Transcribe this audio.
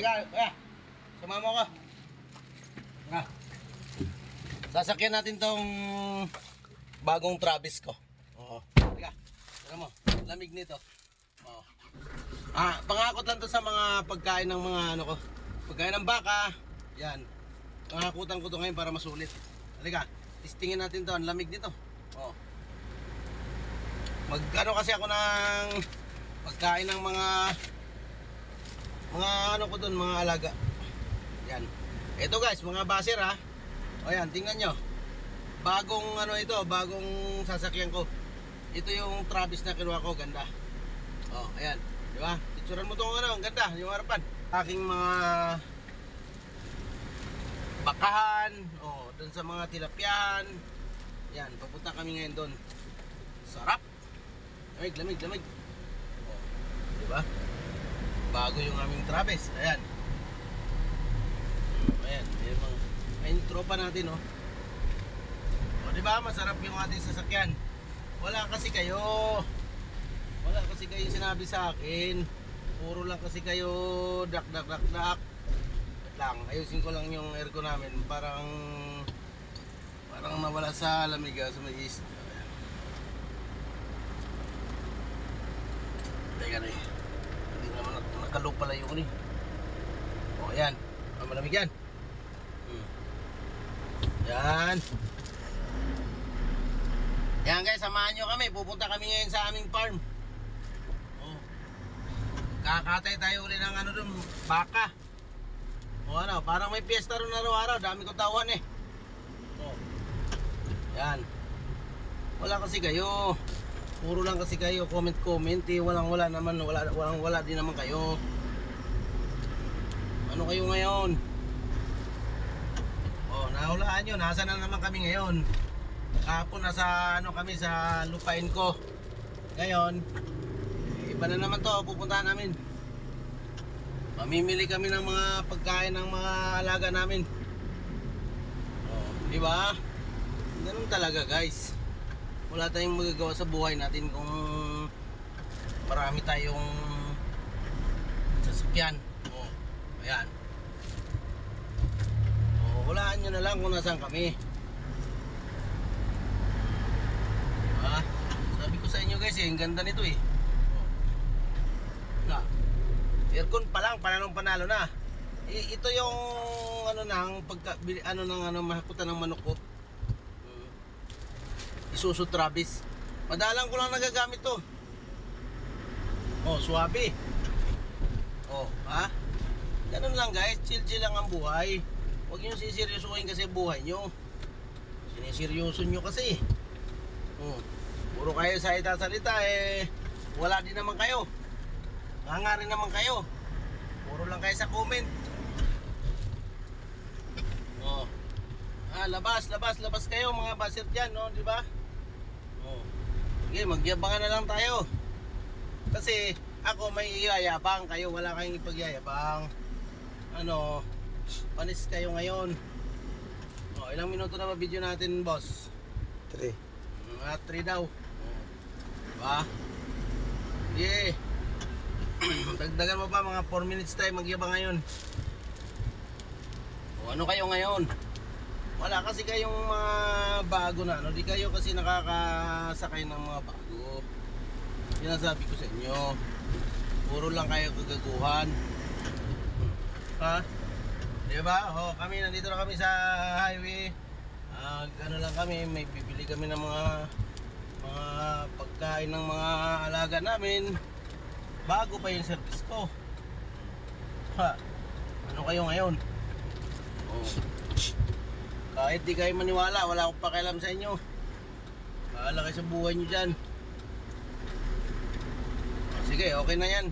Halika, kuya. Sumama ko. Na. Sasakyan natin tong bagong Travis ko. Oo. Halika. Tara mo. Lamig nito. Oo. Ah, pangakot lang to sa mga pagkain ng mga ano ko. Pagkain ng baka. Yan. Pangakutan ko to ngayon para masulit. Halika. Testingin natin to. Ang lamig nito. Oo. Mag ano kasi ako ng pagkain ng mga mga ano ko doon, mga alaga. Yan. Ito guys, mga baser ha. O yan, tingnan nyo. Bagong ano ito, bagong sasakyan ko. Ito yung Travis na kinuha ko, ganda. O, ayan. Di ba? Picturean mo tong ano, ang ganda, yung harapan. Aking mga bakahan, o, doon sa mga tilapyan. Yan, papunta kami ngayon doon. Sarap. Lamig, lamig, lamig. O, di ba? Bago yung aming Travis. Ayan. Ayan, ayan mga ayun yung tropa natin, oh. O, di ba? Masarap yung ating sasakyan. Wala kasi kayo. Wala kasi kayo sinabi sa akin. Puro lang kasi kayo dak dak dak dak. Lang, ayusin ko lang yung aircon namin. Parang parang nawala sa lamig ah, sa may east. Teka na eh. Hindi naman nak- nakalo pala yung ano eh. O, ayan. O, malamig yan. Hmm. Yan. Yan guys, samahan nyo kami. Pupunta kami ngayon sa aming farm. O. Kakatay tayo uli ng ano dun, baka. O ano, parang may piyesta ron araw-araw. Dami ko tawan eh. O. Yan. Wala kasi kayo. Puro lang kasi kayo comment-comment eh. Walang wala naman, wala, walang wala din naman kayo. Ano kayo ngayon? Oh, nahulaan nyo, nasa na naman kami ngayon. Kahapon nasa ano kami sa lupain ko. Ngayon, iba na naman to, pupuntahan namin. Mamimili kami ng mga pagkain ng mga alaga namin. Oh, di ba? Ganun talaga, guys wala tayong magagawa sa buhay natin kung marami tayong sasakyan. O, ayan. O, hulaan nyo na lang kung nasaan kami. Diba? Sabi ko sa inyo guys, eh, ang ganda nito eh. O. Na. Aircon pa lang, panalong panalo na. I- ito yung ano nang pagka ano nang ano mahakutan ng manok ko. Mm. Isuzu Travis. Madalang ko lang nagagamit to. Oh, suwabe. Oh, ha? Ganun lang guys, chill-chill lang ang buhay. Huwag niyo siseryosuhin kasi buhay niyo. Siniseryoso niyo kasi. Oh, puro kayo sa salita eh, wala din naman kayo. Nga rin naman kayo. Puro lang kayo sa comment. Oh. Ah, labas, labas, labas kayo mga basit dyan, no? Di ba? Oh. Sige, magyabangan na lang tayo. Kasi ako may iyayabang, kayo wala kayong ipagyayabang. Ano, panis kayo ngayon. Oh, ilang minuto na ba video natin, boss? 3. Mga 3 daw. Oh. Diba? Yeah. Dagdagan mo pa mga 4 minutes tayo magyabang ngayon. O ano kayo ngayon? Wala kasi kayong mga bago na ano, di kayo kasi nakakasakay ng mga bago. Yan ang sabi ko sa inyo. Puro lang kayo kagaguhan. Ha? Di ba? O, kami nandito na kami sa highway. Ah, ano lang kami, may bibili kami ng mga mga pagkain ng mga alaga namin. Bago pa yung service ko. Ha? Ano kayo ngayon? Oh. Kahit di kayo maniwala, wala akong pakialam sa inyo. Bahala kayo sa buhay nyo dyan. Sige, okay na yan.